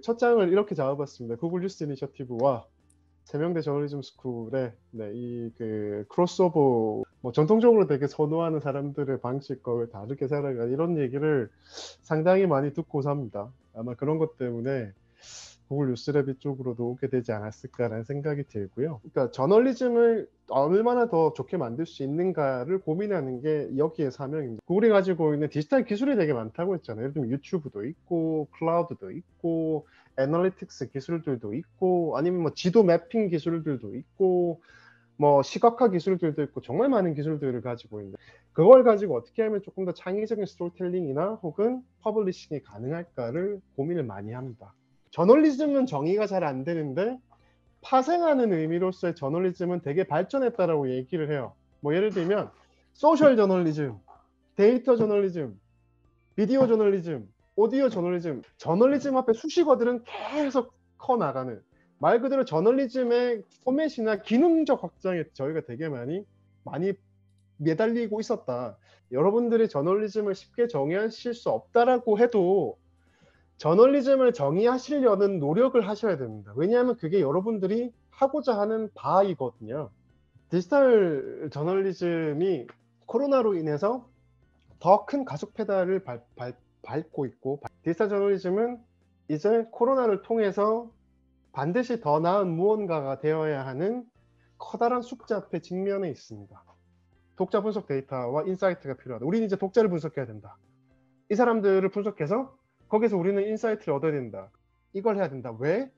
첫 장을 이렇게 잡아봤습니다. 구글 뉴스 이니셔티브와 세명대 저널리즘 스쿨의 네, 이그 크로스오버 뭐 전통적으로 되게 선호하는 사람들의 방식과 다르게 살아가 이런 얘기를 상당히 많이 듣고 삽니다. 아마 그런 것 때문에 구글 뉴스랩 쪽으로도 오게 되지 않았을까라는 생각이 들고요. 그러니까 저널리즘을 얼마나 더 좋게 만들 수 있는가를 고민하는 게 여기의 사명입니다. 구글이 가지고 있는 디지털 기술이 되게 많다고 했잖아요. 예를 들면 유튜브도 있고, 클라우드도 있고, analytics 기술들도 있고, 아니면 뭐 지도 mapping 기술들도 있고, 뭐 시각화 기술들도 있고 정말 많은 기술들을 가지고 있는데 그걸 가지고 어떻게 하면 조금 더 창의적인 스토리텔링이나 혹은 publishing이 가능할까를 고민을 많이 합니다. 저널리즘은 정의가 잘 안 되는데 파생하는 의미로서의 저널리즘은 되게 발전했다라고 얘기를 해요. 뭐 예를 들면 소셜 저널리즘, 데이터 저널리즘, 비디오 저널리즘, 오디오 저널리즘, 저널리즘 앞에 수식어들은 계속 커 나가는 말 그대로 저널리즘의 포맷이나 기능적 확장에 저희가 되게 많이 많이 매달리고 있었다. 여러분들이 저널리즘을 쉽게 정의하실 수 없다라고 해도 저널리즘을 정의하시려는 노력을 하셔야 됩니다. 왜냐하면 그게 여러분들이 하고자 하는 바이거든요. 디지털 저널리즘이 코로나로 인해서 더 큰 가속 페달을 밟고 있고 디지털 저널리즘은 이제 코로나를 통해서 반드시 더 나은 무언가가 되어야 하는 커다란 숙제 앞에 직면해 있습니다. 독자 분석 데이터와 insight가 필요하다. 우리는 이제 독자를 분석해야 된다. 이 사람들을 분석해서 거기서 우리는 insight를 얻어야 된다. 이걸 해야 된다. 왜?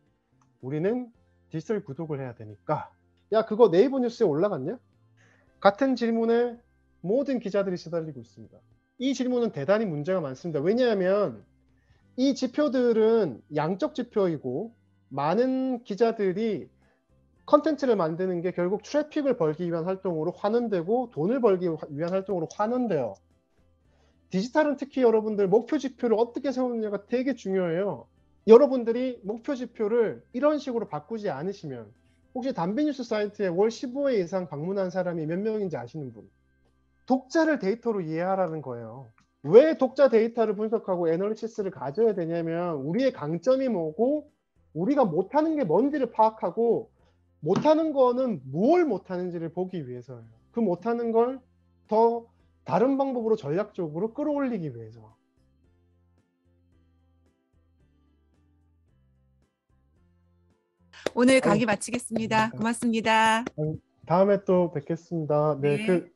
우리는 디지털 구독을 해야 되니까. 야, 그거 네이버 뉴스에 올라갔냐? 같은 질문에 모든 기자들이 시달리고 있습니다. 이 질문은 대단히 문제가 많습니다. 왜냐하면 이 지표들은 양적 지표이고 많은 기자들이 컨텐츠를 만드는 게 결국 트래픽을 벌기 위한 활동으로 환원되고 돈을 벌기 위한 활동으로 환원돼요. 디지털은 특히 여러분들 목표 지표를 어떻게 세우느냐가 되게 중요해요. 여러분들이 목표 지표를 이런 식으로 바꾸지 않으시면 혹시 담비뉴스 사이트에 월 15회 이상 방문한 사람이 몇 명인지 아시는 분? 독자를 데이터로 이해하라는 거예요. 왜 독자 데이터를 분석하고 애널리시스를 가져야 되냐면 우리의 강점이 뭐고 우리가 못하는 게 뭔지를 파악하고 못하는 거는 무엇 못하는지를 보기 위해서예요. 그 못하는 걸 더 다른 방법으로 전략적으로 끌어올리기 위해서. 오늘 강의 마치겠습니다. 고맙습니다. 다음에 또 뵙겠습니다. 네, 네. 그